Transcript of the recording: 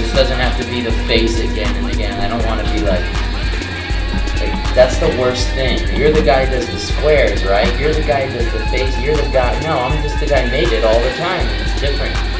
This doesn't have to be the face again and again. I don't want to be like, like that's the worst thing. You're the guy that does the squares, right? You're the guy that does the face. You're the guy. No, I'm just the guy made it all the time. It's different.